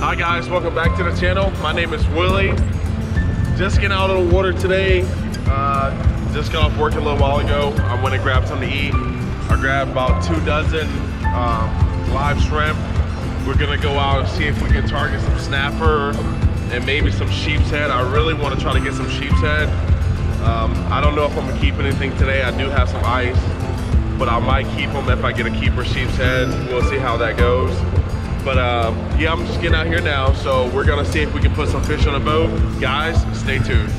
Hi guys, welcome back to the channel. My name is Willie. Just getting out of the water today. Uh, just got off work a little while ago. I went and grabbed something to eat. I grabbed about two dozen um, live shrimp. We're gonna go out and see if we can target some snapper and maybe some sheep's head. I really want to try to get some sheep's head. Um, I don't know if I'm gonna keep anything today. I do have some ice, but I might keep them if I get a keeper sheep's head. We'll see how that goes. But uh, yeah, I'm just getting out here now, so we're gonna see if we can put some fish on a boat. Guys, stay tuned.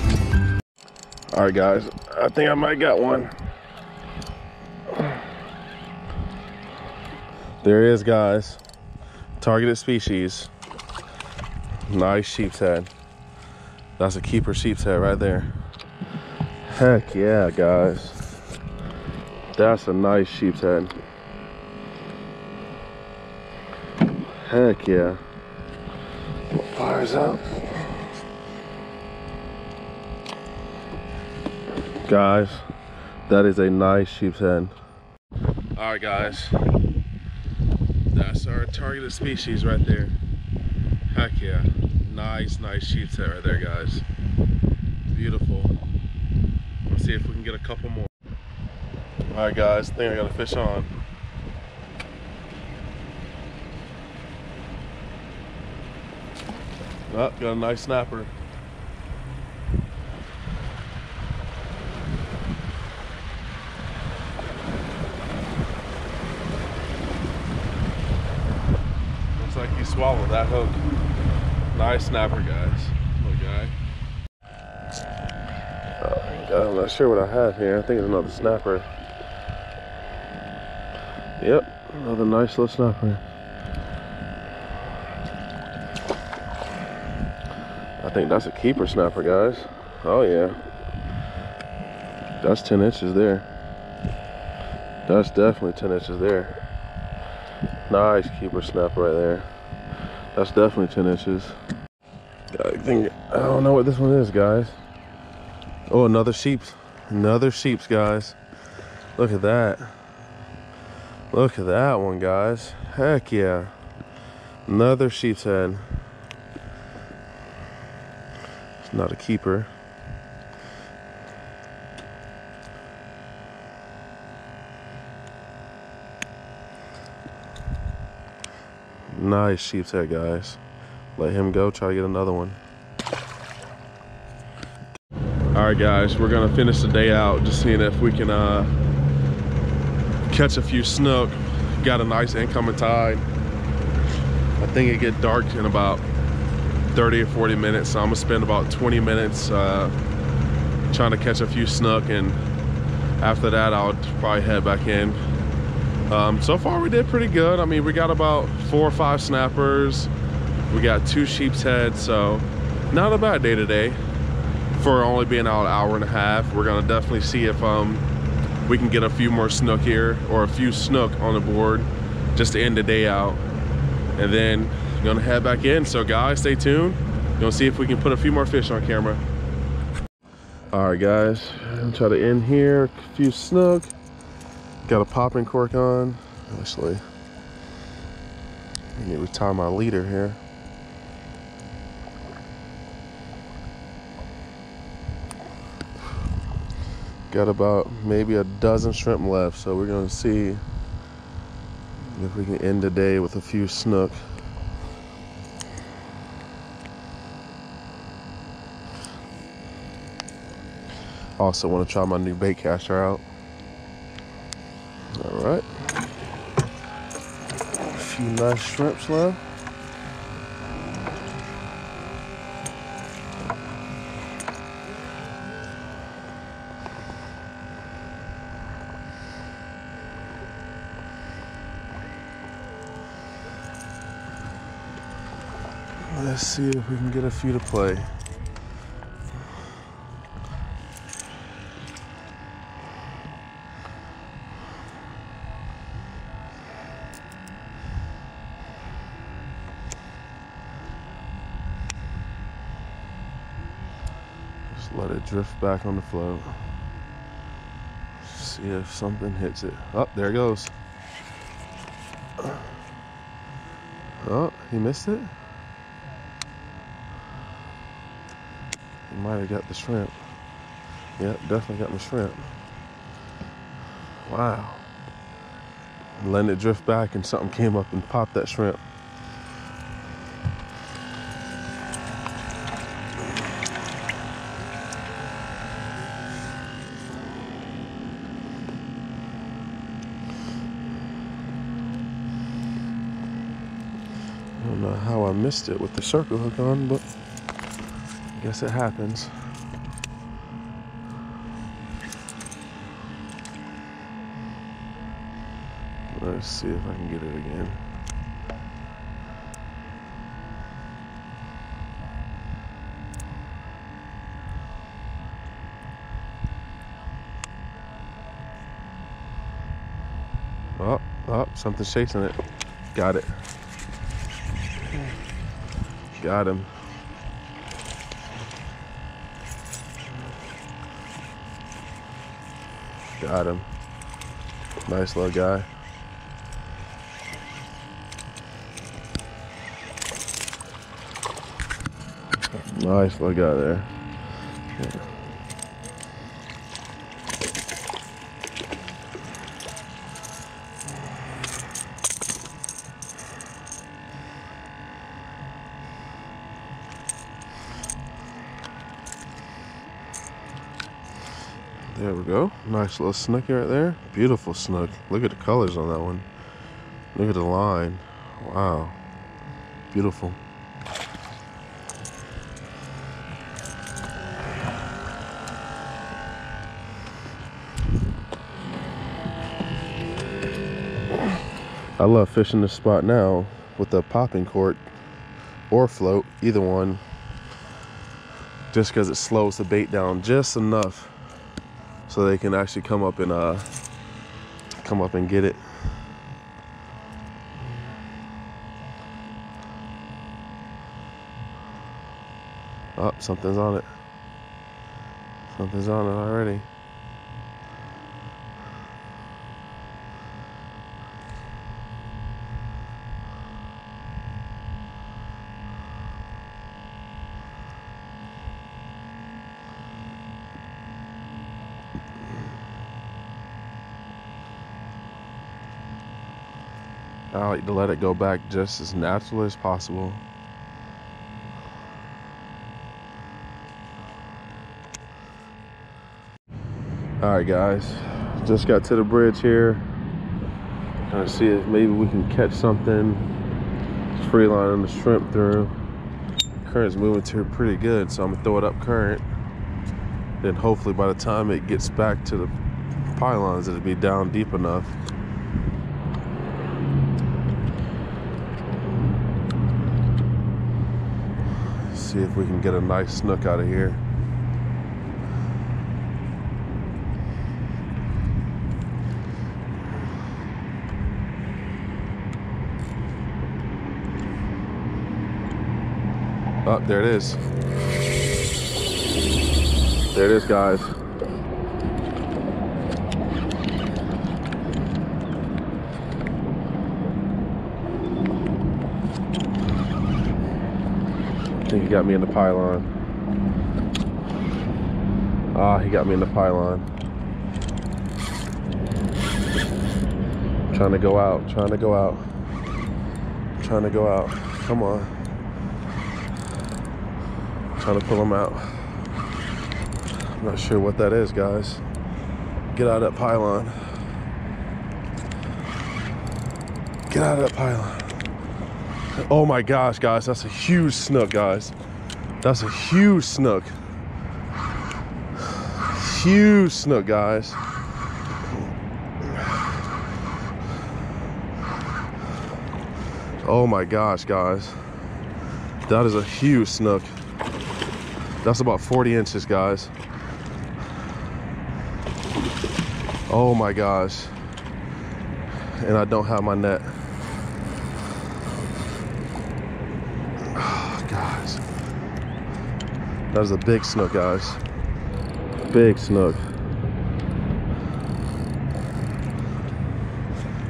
All right, guys, I think I might got one. There is, guys. Targeted species. Nice sheep's head. That's a keeper sheep's head right there. Heck yeah, guys. That's a nice sheep's head. Heck yeah. What Fires up. Guys, that is a nice sheep's head. All right, guys. That's our targeted species right there. Heck yeah. Nice, nice sheep's head right there, guys. Beautiful. Let's see if we can get a couple more. All right, guys. I think I got a fish on. Oh, got a nice snapper. Looks like he swallowed that hook. Nice snapper, guys. Little guy. Uh, I'm not sure what I have here. I think it's another snapper. Yep, another nice little snapper. Think that's a keeper snapper, guys. Oh yeah. That's 10 inches there. That's definitely 10 inches there. Nice keeper snapper right there. That's definitely 10 inches. I think, I don't know what this one is, guys. Oh, another sheep's. Another sheep's, guys. Look at that. Look at that one, guys. Heck yeah. Another sheep's head. It's not a keeper. Nice sheep's head, guys. Let him go, try to get another one. All right, guys, we're gonna finish the day out just seeing if we can uh, catch a few snook. Got a nice incoming tide. I think it get dark in about 30 or 40 minutes, so I'm gonna spend about 20 minutes uh, trying to catch a few snook, and after that, I'll probably head back in. Um, so far, we did pretty good. I mean, we got about four or five snappers. We got two sheep's heads, so not a bad day today for only being out an hour and a half. We're gonna definitely see if um, we can get a few more snook here or a few snook on the board just to end the day out. And then gonna head back in. So guys, stay tuned. Gonna see if we can put a few more fish on camera. All right, guys, I'm try to end here. A few snook. Got a popping cork on. Actually, I need to retire my leader here. Got about maybe a dozen shrimp left, so we're gonna see if we can end the day with a few snook. Also want to try my new bait caster out. All right. A few nice shrimps left. Let's see if we can get a few to play. Just let it drift back on the float. See if something hits it. Up oh, there it goes. Oh, he missed it. He might have got the shrimp. Yep, definitely got my shrimp. Wow. Letting it drift back and something came up and popped that shrimp. Know how I missed it with the circle hook on, but I guess it happens. Let's see if I can get it again. Oh, oh, something's chasing it. Got it. Got him. Got him. Nice little guy. Nice little guy there. Yeah. There we go. Nice little snook right there. Beautiful snook. Look at the colors on that one. Look at the line. Wow. Beautiful. I love fishing this spot now with a popping cork or float, either one. Just because it slows the bait down just enough so they can actually come up and uh come up and get it. Oh, something's on it. Something's on it already. I like to let it go back just as natural as possible. All right, guys, just got to the bridge here. Trying to see if maybe we can catch something. Free lining the shrimp through. Current's moving to pretty good, so I'm gonna throw it up current. Then hopefully by the time it gets back to the pylons, it'll be down deep enough. See if we can get a nice snook out of here. Oh, there it is. There it is, guys. I think he got me in the pylon. Ah, he got me in the pylon. Trying to go out, trying to go out. Trying to go out. Come on. Trying to pull him out. I'm not sure what that is, guys. Get out of that pylon. Get out of that pylon. Oh my gosh, guys, that's a huge snook, guys. That's a huge snook. Huge snook, guys. Oh my gosh, guys. That is a huge snook. That's about 40 inches, guys. Oh my gosh. And I don't have my net. guys. That is a big snook, guys. Big snook.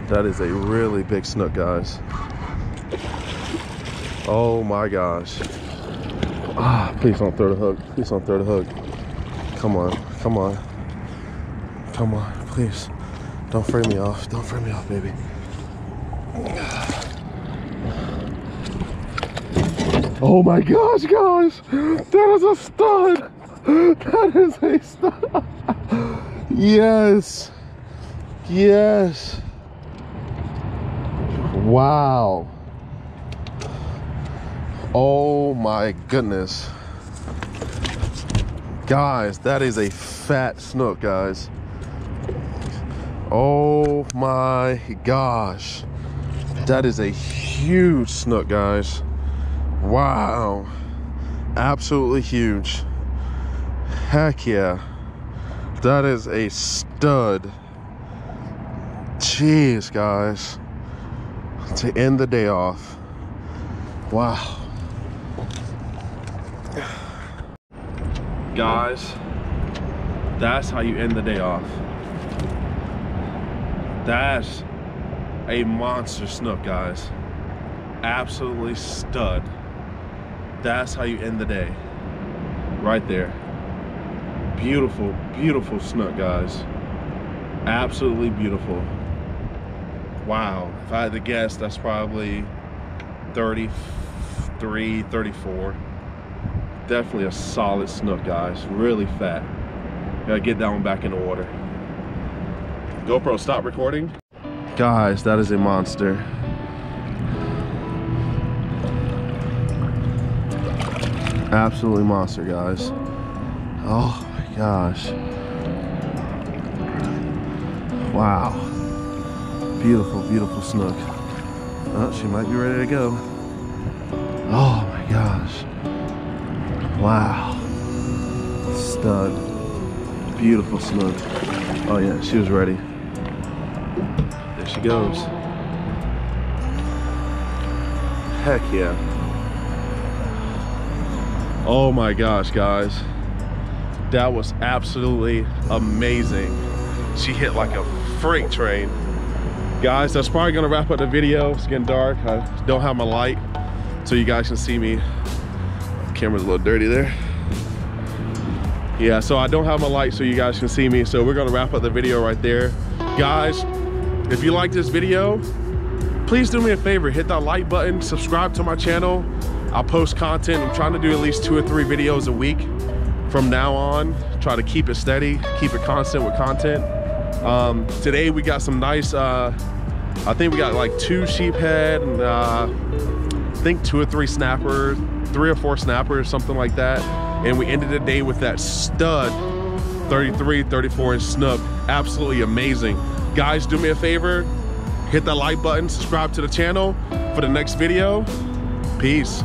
That is a really big snook, guys. Oh my gosh. Ah, please don't throw the hook. Please don't throw the hook. Come on, come on. Come on, please. Don't frame me off. Don't frame me off, baby. Oh my gosh, guys! That is a stud! That is a stud! Yes! Yes! Wow! Oh my goodness. Guys, that is a fat snook, guys. Oh my gosh. That is a huge snook, guys. Wow. Absolutely huge. Heck yeah. That is a stud. Jeez, guys. To end the day off. Wow. Guys, that's how you end the day off. That's a monster snook, guys. Absolutely stud. That's how you end the day. Right there. Beautiful, beautiful snook, guys. Absolutely beautiful. Wow. If I had to guess, that's probably 33, 34 definitely a solid snook, guys. Really fat. Gotta get that one back in the water. GoPro, stop recording. Guys, that is a monster. Absolutely monster, guys. Oh my gosh. Wow. Beautiful, beautiful snook. Oh, she might be ready to go. Oh my gosh. Wow. Stud. Beautiful snook. Oh yeah, she was ready. There she goes. Heck yeah. Oh my gosh, guys. That was absolutely amazing. She hit like a freight train. Guys, that's probably gonna wrap up the video. It's getting dark. I don't have my light so you guys can see me camera's a little dirty there. Yeah, so I don't have my light so you guys can see me. So we're gonna wrap up the video right there. Guys, if you like this video, please do me a favor, hit that like button, subscribe to my channel. I'll post content. I'm trying to do at least two or three videos a week from now on. Try to keep it steady, keep it constant with content. Um, today we got some nice, uh, I think we got like two sheephead and uh, I think two or three snappers, three or four snappers, something like that. And we ended the day with that stud 33, 34 inch snook. Absolutely amazing. Guys, do me a favor, hit that like button, subscribe to the channel for the next video. Peace.